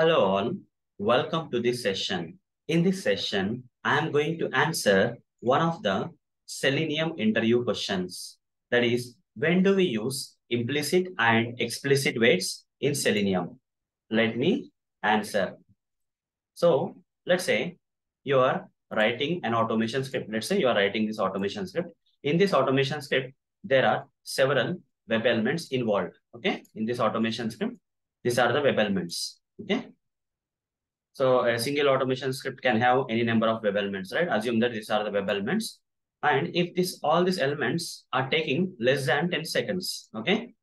Hello all, welcome to this session. In this session, I am going to answer one of the Selenium interview questions. That is, when do we use implicit and explicit waits in Selenium? Let me answer. So let's say you are writing an automation script. Let's say you are writing this automation script. In this automation script, there are several web elements involved. Okay, in this automation script, these are the web elements. Okay. So a single automation script can have any number of web elements, right? Assume that these are the web elements. And if this all these elements are taking less than 10 seconds, okay?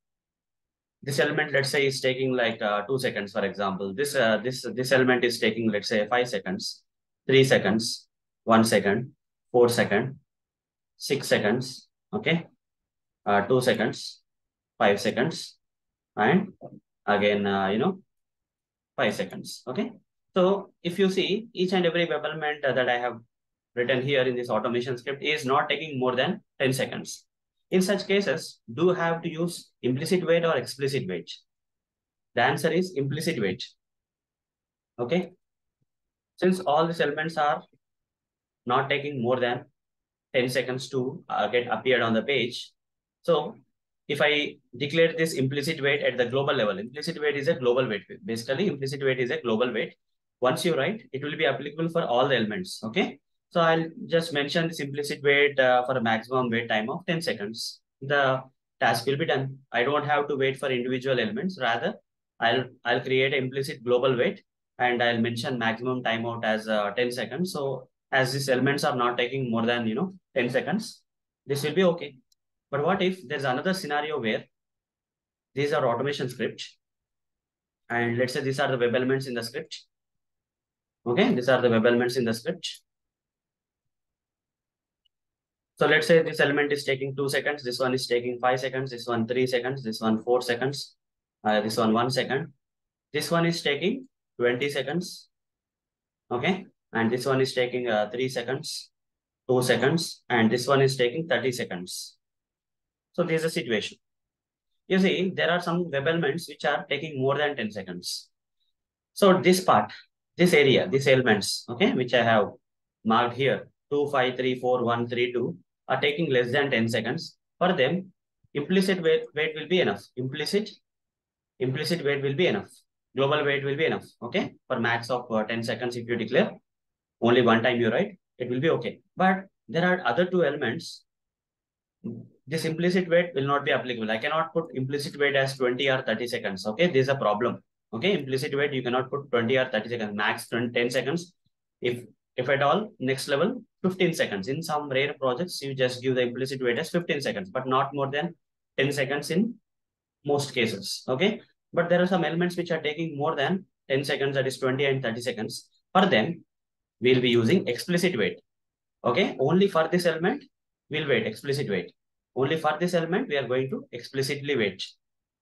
This element, let's say, is taking like uh, two seconds, for example. This uh, this this element is taking, let's say, five seconds, three seconds, one second, four second, six seconds, okay? Uh, two seconds, five seconds, and again, uh, you know, five seconds, okay? So if you see each and every web element that I have written here in this automation script is not taking more than 10 seconds. In such cases, do you have to use implicit wait or explicit wait? The answer is implicit wait. Okay. Since all these elements are not taking more than 10 seconds to uh, get appeared on the page. So if I declare this implicit wait at the global level, implicit wait is a global wait. Basically, implicit wait is a global wait. Once you write, it will be applicable for all the elements. Okay. So I'll just mention this implicit wait uh, for a maximum wait time of 10 seconds. The task will be done. I don't have to wait for individual elements. Rather, I'll I'll create implicit global wait and I'll mention maximum timeout as uh, 10 seconds. So as these elements are not taking more than, you know, 10 seconds, this will be okay. But what if there's another scenario where these are automation scripts and let's say these are the web elements in the script. Okay, these are the web elements in the script. So let's say this element is taking two seconds, this one is taking five seconds, this one three seconds, this one four seconds, uh, this one one second. This one is taking 20 seconds. Okay, and this one is taking uh, three seconds, two seconds, and this one is taking 30 seconds. So there's a situation. You see, there are some web elements which are taking more than 10 seconds. So this part, this area, these elements, okay, which I have marked here, 2, 5, 3, 4, 1, 3, 2, are taking less than 10 seconds. For them, implicit wait, wait will be enough. Implicit, implicit wait will be enough. Global wait will be enough, okay? For max of uh, 10 seconds, if you declare, only one time you write, it will be okay. But there are other two elements. This implicit wait will not be applicable. I cannot put implicit wait as 20 or 30 seconds, okay? This is a problem, okay? Implicit wait, you cannot put 20 or 30 seconds, max 10 seconds. If if at all, next level, 15 seconds. In some rare projects, you just give the implicit wait as 15 seconds, but not more than 10 seconds in most cases. Okay. But there are some elements which are taking more than 10 seconds, that is 20 and 30 seconds. For them, we'll be using explicit wait. Okay. Only for this element, we'll wait explicit wait. Only for this element, we are going to explicitly wait.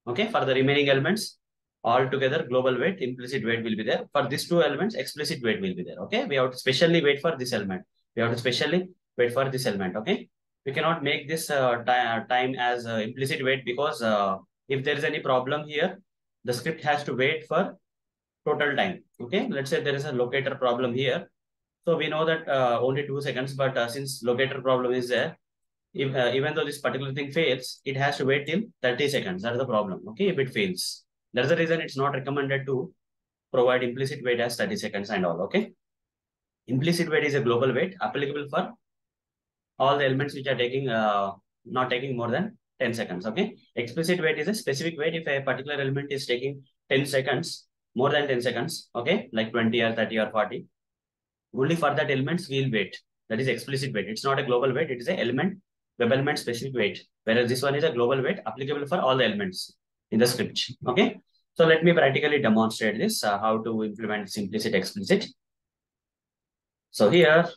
Okay. For the remaining elements, altogether global wait, implicit wait will be there. For these two elements, explicit wait will be there. Okay. We have to specially wait for this element. We have to specially wait for this element. Okay. We cannot make this uh, time as uh, implicit wait because uh, if there is any problem here, the script has to wait for total time. Okay. Let's say there is a locator problem here. So we know that uh, only two seconds, but uh, since locator problem is there, if, uh, even though this particular thing fails, it has to wait till 30 seconds. That is the problem. Okay. If it fails. That's the reason it's not recommended to provide implicit wait as 30 seconds and all, okay? Implicit wait is a global wait applicable for all the elements which are taking, uh, not taking more than 10 seconds, okay? Explicit wait is a specific wait if a particular element is taking 10 seconds, more than 10 seconds, okay? Like 20 or 30 or 40. Only for that elements we'll wait. That is explicit wait. It's not a global wait. It is a element, web element specific wait, Whereas this one is a global wait applicable for all the elements in the script. Okay. So let me practically demonstrate this, uh, how to implement implicit explicit. So here,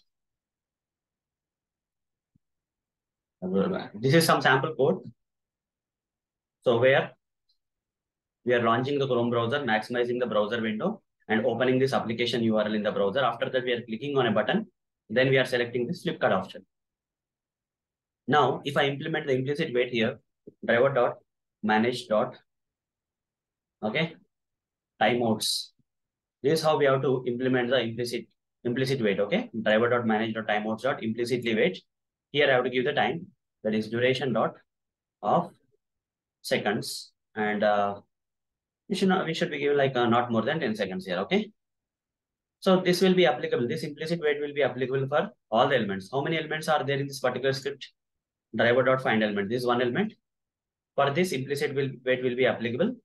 this is some sample code. So where we are launching the Chrome browser, maximizing the browser window and opening this application URL in the browser. After that, we are clicking on a button. Then we are selecting this flip option. Now, if I implement the implicit wait here, driver dot manage dot okay timeouts This is how we have to implement the implicit implicit wait. Okay, driver dot manage dot timeouts dot implicitly wait. Here I have to give the time that is duration dot of seconds and uh, we should not we should be given like uh, not more than 10 seconds here. Okay. So this will be applicable. This implicit wait will be applicable for all the elements. How many elements are there in this particular script? Driver dot find element. This is one element. For this implicit will, wait will be applicable.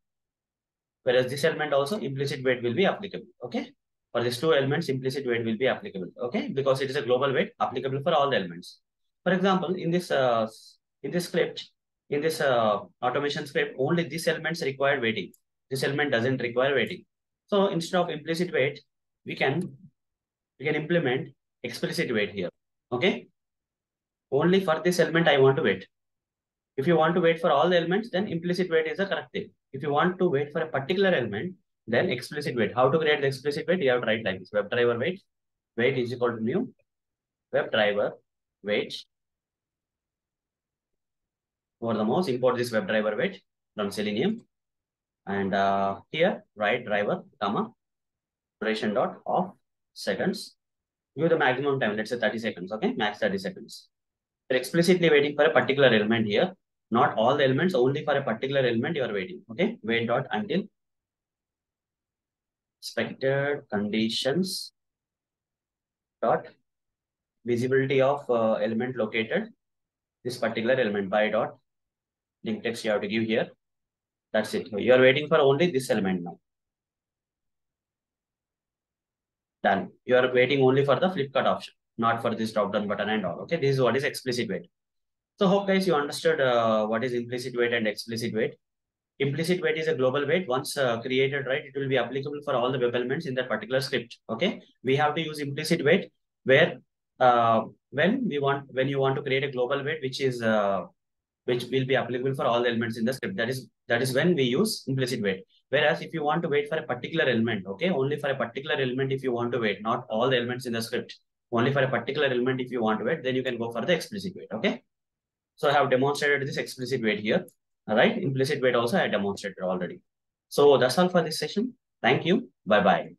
Whereas this element also implicit wait will be applicable. Okay. For these two elements, implicit wait will be applicable. Okay. Because it is a global wait applicable for all the elements. For example, in this uh, in this script, in this uh, automation script, only this elements require waiting. This element doesn't require waiting. So instead of implicit wait, we can we can implement explicit wait here. Okay. Only for this element I want to wait. If you want to wait for all the elements, then implicit wait is the correct thing. If you want to wait for a particular element, then explicit wait. How to create the explicit wait? You have to write like this. WebDriver wait. Wait is equal to new WebDriver wait. Over the mouse, import this WebDriver wait from Selenium. And uh, here, write driver, comma, duration dot of seconds. Give the maximum time, let's say 30 seconds, okay? Max 30 seconds. You're explicitly waiting for a particular element here. Not all the elements, only for a particular element you are waiting, okay? Wait dot until expected conditions dot visibility of uh, element located. This particular element by dot link text you have to give here. That's it. You are waiting for only this element now. Done. You are waiting only for the flip cut option not for this drop down button and all. Okay this is what is explicit wait so hope guys you understood uh, what is implicit wait and explicit wait implicit wait is a global wait once uh, created right it will be applicable for all the web elements in that particular script. Okay we have to use implicit wait where uh, when we want when you want to create a global wait which is uh, which will be applicable for all the elements in the script. That is that is when we use implicit wait whereas if you want to wait for a particular element okay only for a particular element if you want to wait not all the elements in the script only for a particular element if you want to wait then you can go for the explicit wait okay so i have demonstrated this explicit wait here all right, implicit wait also I demonstrated already. So that's all for this session. Thank you. Bye-bye.